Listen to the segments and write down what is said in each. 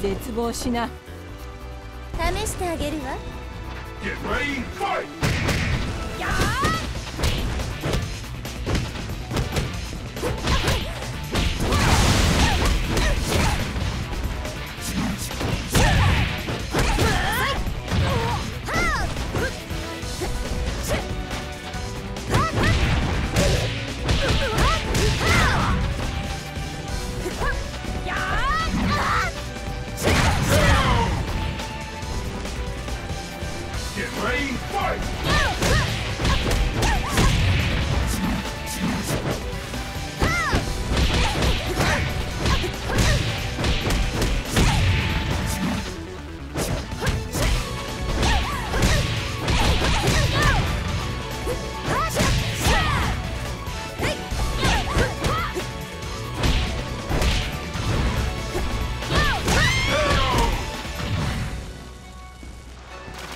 絶望しな。試してあげるわ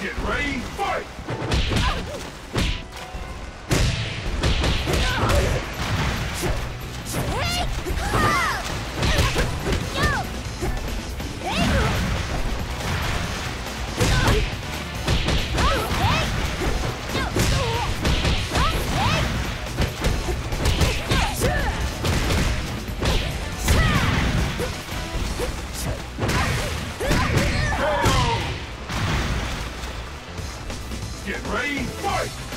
Get ready, fight!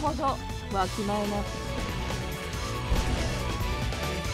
ほどわきまえな